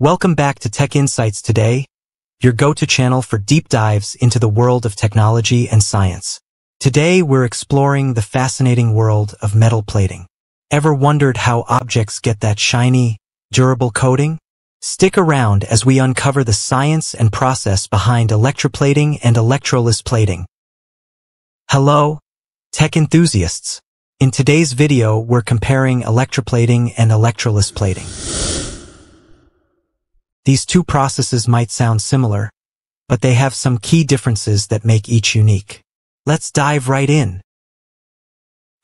Welcome back to Tech Insights Today, your go-to channel for deep dives into the world of technology and science. Today, we're exploring the fascinating world of metal plating. Ever wondered how objects get that shiny, durable coating? Stick around as we uncover the science and process behind electroplating and electrolysis plating. Hello, tech enthusiasts. In today's video, we're comparing electroplating and electrolysis plating. These two processes might sound similar, but they have some key differences that make each unique. Let's dive right in.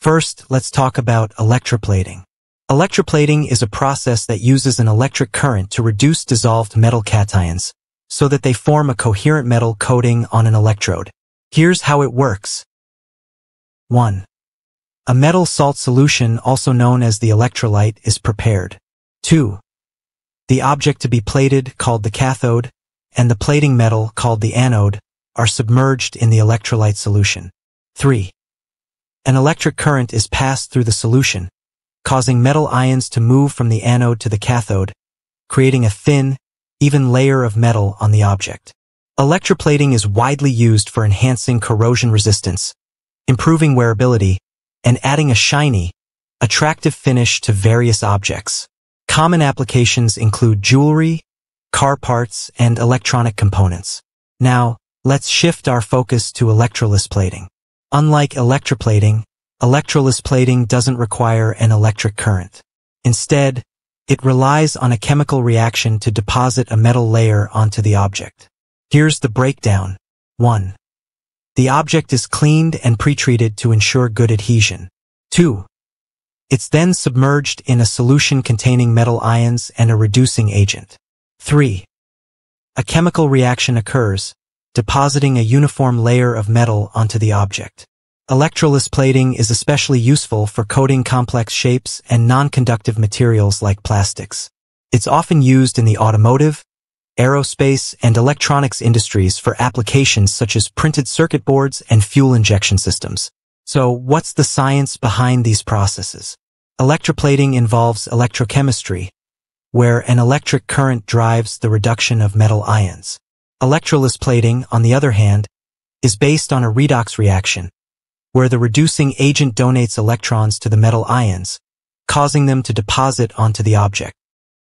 First, let's talk about electroplating. Electroplating is a process that uses an electric current to reduce dissolved metal cations so that they form a coherent metal coating on an electrode. Here's how it works. 1. A metal salt solution, also known as the electrolyte, is prepared. 2. The object to be plated, called the cathode, and the plating metal, called the anode, are submerged in the electrolyte solution. 3. An electric current is passed through the solution, causing metal ions to move from the anode to the cathode, creating a thin, even layer of metal on the object. Electroplating is widely used for enhancing corrosion resistance, improving wearability, and adding a shiny, attractive finish to various objects. Common applications include jewelry, car parts, and electronic components. Now, let's shift our focus to electroless plating. Unlike electroplating, Electroless plating doesn't require an electric current. Instead, it relies on a chemical reaction to deposit a metal layer onto the object. Here's the breakdown. 1. The object is cleaned and pretreated to ensure good adhesion. 2. It's then submerged in a solution containing metal ions and a reducing agent. 3. A chemical reaction occurs, depositing a uniform layer of metal onto the object. Electroless plating is especially useful for coating complex shapes and non-conductive materials like plastics. It's often used in the automotive, aerospace, and electronics industries for applications such as printed circuit boards and fuel injection systems. So what's the science behind these processes? Electroplating involves electrochemistry, where an electric current drives the reduction of metal ions. Electroless plating, on the other hand, is based on a redox reaction, where the reducing agent donates electrons to the metal ions, causing them to deposit onto the object.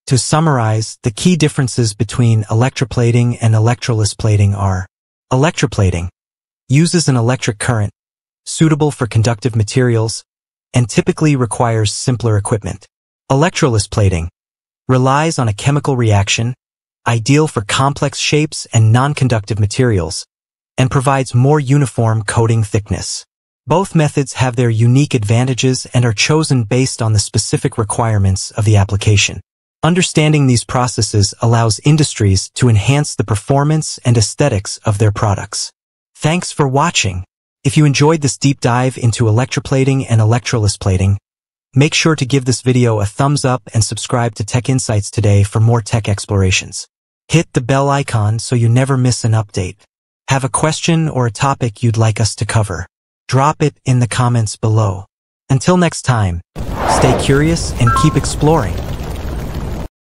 To summarize, the key differences between electroplating and electroless plating are electroplating uses an electric current, suitable for conductive materials, and typically requires simpler equipment. Electroless plating relies on a chemical reaction, ideal for complex shapes and non-conductive materials, and provides more uniform coating thickness. Both methods have their unique advantages and are chosen based on the specific requirements of the application. Understanding these processes allows industries to enhance the performance and aesthetics of their products. Thanks for watching. If you enjoyed this deep dive into electroplating and electrolysis plating, make sure to give this video a thumbs up and subscribe to Tech Insights today for more tech explorations. Hit the bell icon so you never miss an update. Have a question or a topic you'd like us to cover? Drop it in the comments below. Until next time, stay curious and keep exploring.